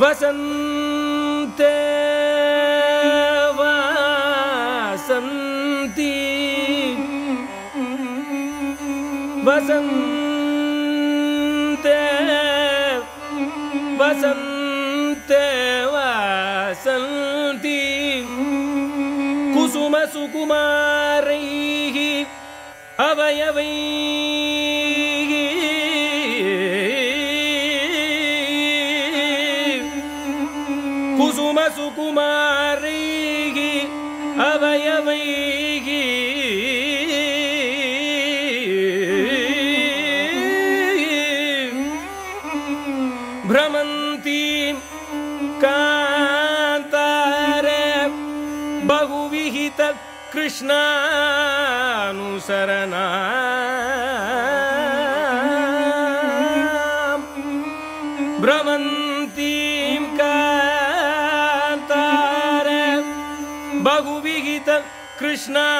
वसन्ते वासन्ति। वसन्ते वसन्ते वासन्ति। कुसुमसुकुमारैः अवयवैः कृष्णानुसरणा। भ्रमन्तीं कान्तारे बहुविहित कृष्णानुसरणा।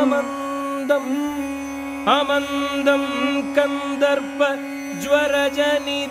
अमन्दम् अमन्दं कन्दर्प ज्वरजनितचिन्ता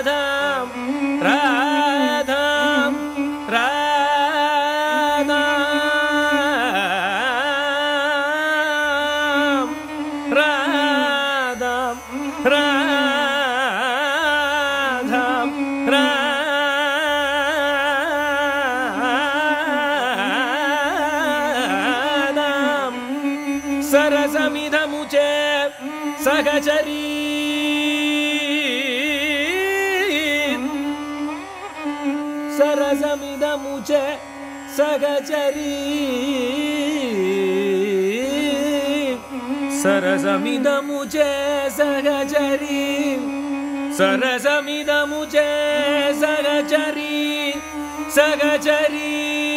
सहचरी सरसमिदमुचे सहचरी सरसमिदमुचे सहचरी सरसमिदमुचे सहचरी सहचरी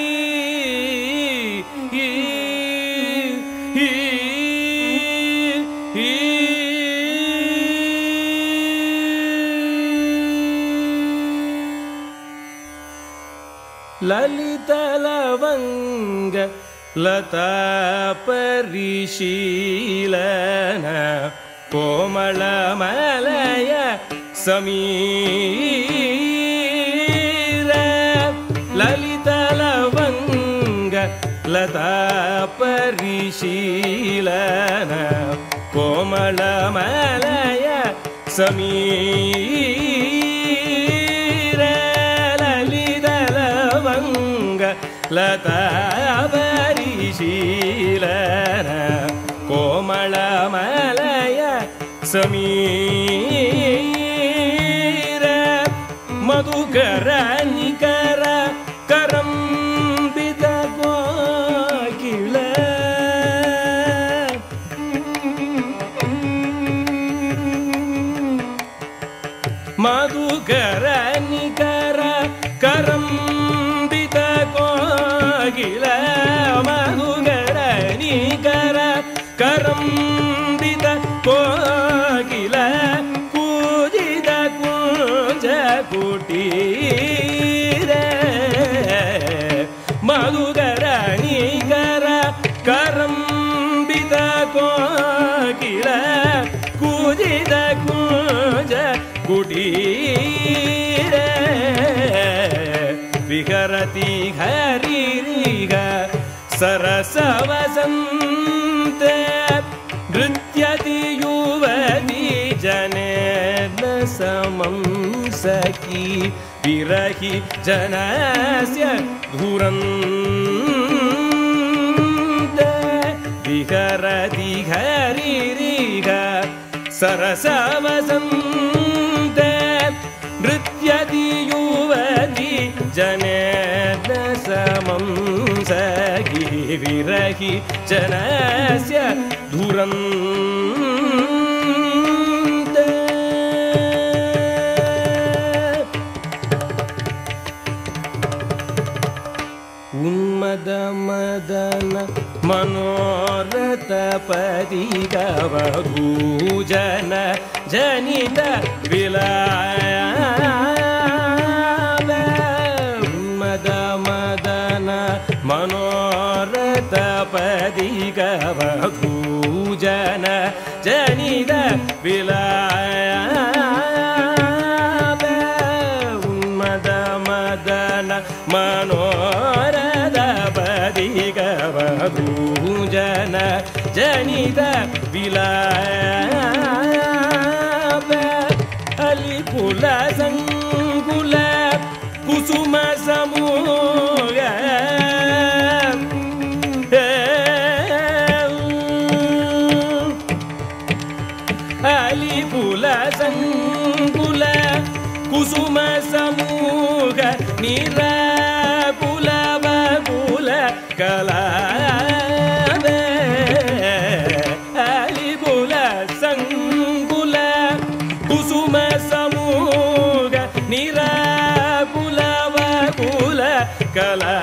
ललितलवङ्ग लतापरिशीलन कोमलमलय समीर ललितलवङ्ग लतापरिशीलन कोमलमलय समीर ललितलवङ्ग लतापरिशीलन कोमलमलय समीर मधुकर निकर करम्बित कोकिल मधुकर निकर करम्बित कुटीर मधुकर निकर करम्बित कोकिल कूजिद कुञ्ज कुटीर विहरति हरिरिग सरसवसन्त विरहि जनस्य धुरन्त। विहरति हरिरिग सरसवसन्त। नृत्यति युवती जनेन समं सखी विरहि जनस्य धुरन्त मदन मनोरथ परिगवभूजन जनित मद मदन मनोरथ परिगवभूजन जनित मद अलिपुल सङ्कुल कुसुम समूह निराकुल बकुल कला अलिपुल सङ्कुल कुसुम समूह निराकुल बकुल कला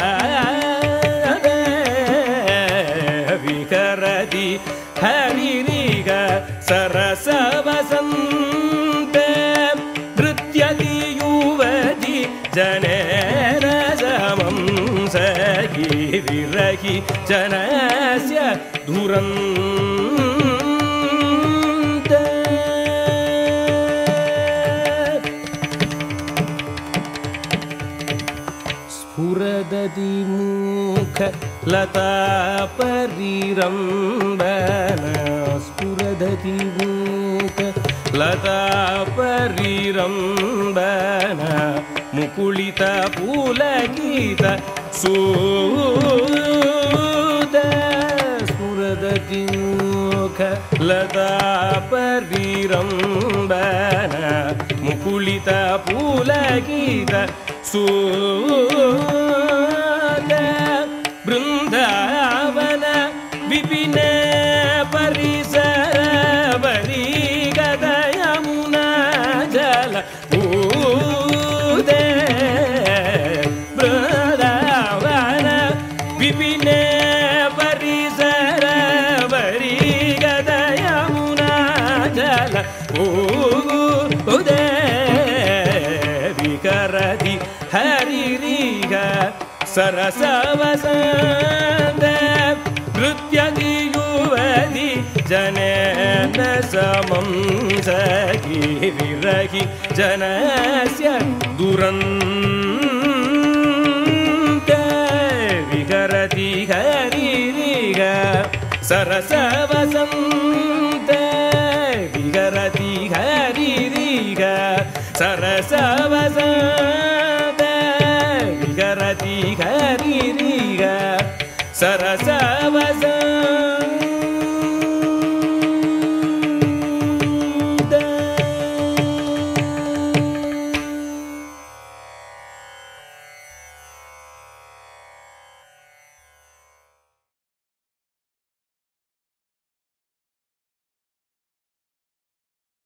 युवति जनेन समं सगिरिरहि जनस्य धुरन्त स्फुरदति मुख लता परिरम्बन मुकुलित पुलकित सूद स्फुरदति मुख लता परिरम्बन मुकुलित पुलकित सूद बृन्दावन परिसर बलिगद यमुना जल ऊदे विकरति हरिरीग सरसवसन्द नृत्यति युवति जनेन समं सगिरिरहि जनस्य दुरन्त विकरति हरिरीग सरसवसन्त विकरति हरिरीग सरसवसन्त विकरति हरिरीग सरसवसन्त